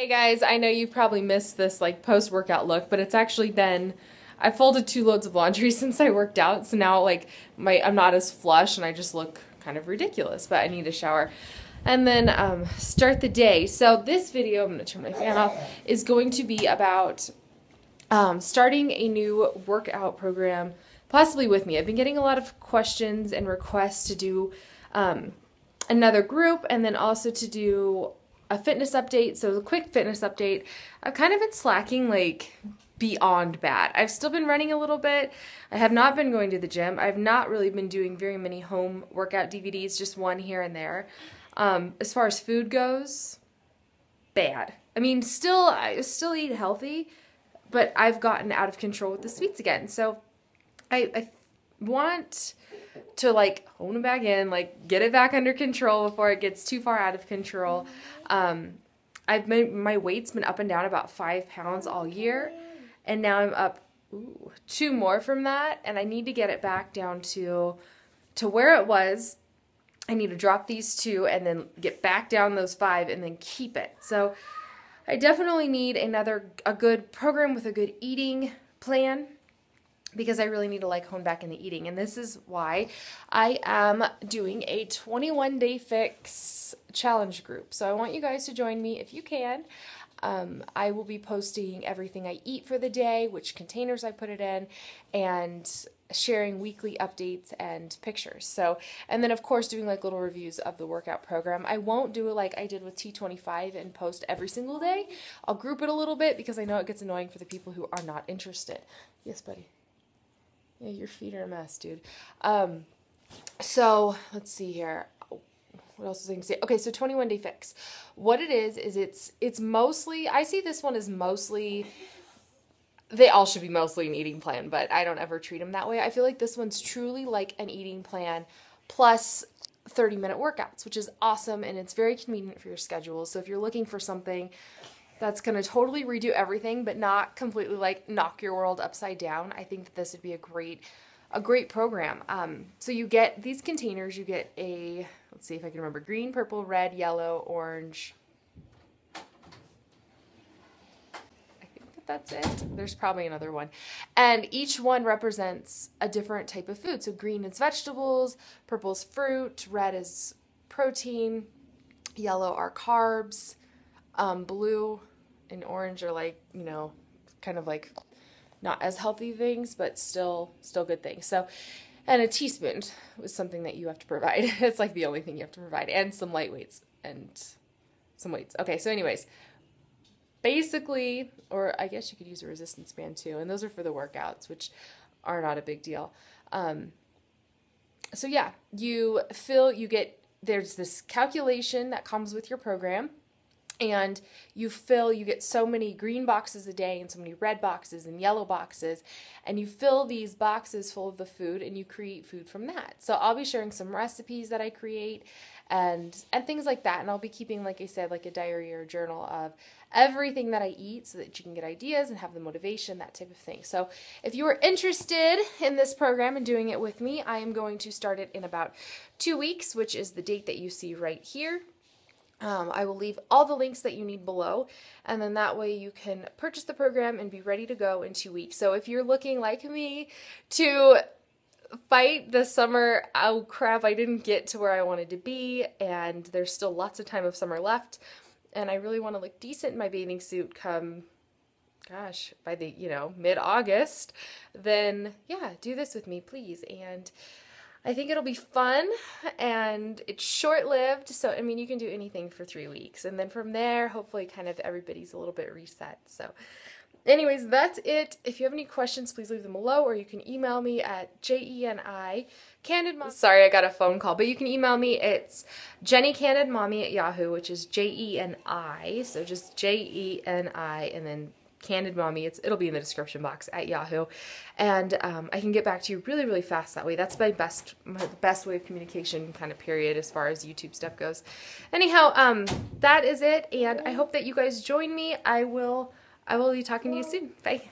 Hey guys, I know you've probably missed this like post-workout look, but it's actually been I folded two loads of laundry since I worked out, so now like my I'm not as flush and I just look kind of ridiculous, but I need a shower. And then um, start the day. So this video, I'm gonna turn my fan off, is going to be about um, starting a new workout program, possibly with me. I've been getting a lot of questions and requests to do um, another group and then also to do a fitness update. So a quick fitness update. I've kind of been slacking like beyond bad. I've still been running a little bit. I have not been going to the gym. I've not really been doing very many home workout DVDs, just one here and there. Um, as far as food goes, bad. I mean, still, I still eat healthy, but I've gotten out of control with the sweets again. So I, I want to like hone it back in, like get it back under control before it gets too far out of control. Um, I've been my weight's been up and down about five pounds all year, and now I'm up ooh, two more from that, and I need to get it back down to to where it was. I need to drop these two and then get back down those five and then keep it. So I definitely need another a good program with a good eating plan because I really need to like hone back in the eating. And this is why I am doing a 21 day fix challenge group. So I want you guys to join me if you can. Um, I will be posting everything I eat for the day, which containers I put it in, and sharing weekly updates and pictures. So, and then of course doing like little reviews of the workout program. I won't do it like I did with T25 and post every single day. I'll group it a little bit because I know it gets annoying for the people who are not interested. Yes, buddy. Yeah, your feet are a mess, dude. Um, so let's see here. What else is I going to say? Okay, so 21 day fix. What it is is it's it's mostly I see this one as mostly they all should be mostly an eating plan, but I don't ever treat them that way. I feel like this one's truly like an eating plan plus 30 minute workouts, which is awesome and it's very convenient for your schedule. So if you're looking for something that's going to totally redo everything but not completely like knock your world upside down. I think that this would be a great a great program. Um, so you get these containers you get a let's see if i can remember green purple red yellow orange. I think that that's it. There's probably another one. And each one represents a different type of food. So green is vegetables purple is fruit red is protein yellow are carbs um, blue and orange are like, you know, kind of like not as healthy things, but still still good things. So and a teaspoon was something that you have to provide. it's like the only thing you have to provide. And some light weights and some weights. Okay, so anyways, basically, or I guess you could use a resistance band too, and those are for the workouts, which are not a big deal. Um, so yeah, you fill, you get, there's this calculation that comes with your program and you fill you get so many green boxes a day and so many red boxes and yellow boxes and you fill these boxes full of the food and you create food from that. So i'll be sharing some recipes that i create and and things like that and i'll be keeping like i said like a diary or a journal of everything that i eat so that you can get ideas and have the motivation that type of thing. So if you are interested in this program and doing it with me i am going to start it in about two weeks which is the date that you see right here um, I will leave all the links that you need below, and then that way you can purchase the program and be ready to go in two weeks. So if you're looking like me to fight the summer, oh crap, I didn't get to where I wanted to be, and there's still lots of time of summer left, and I really want to look decent in my bathing suit come, gosh, by the, you know, mid-August, then yeah, do this with me, please, and I think it'll be fun and it's short lived. So, I mean, you can do anything for three weeks. And then from there, hopefully, kind of everybody's a little bit reset. So, anyways, that's it. If you have any questions, please leave them below or you can email me at J-E-N-I Candid Mom. Sorry, I got a phone call, but you can email me. It's Jeni Candid Mommy at Yahoo, which is J-E-N-I. So just J-E-N-I and then Candid Mommy. It's it'll be in the description box at Yahoo, and um, I can get back to you really really fast that way. That's my best my best way of communication kind of period as far as YouTube stuff goes. Anyhow, um, that is it, and I hope that you guys join me. I will I will be talking to you soon. Bye.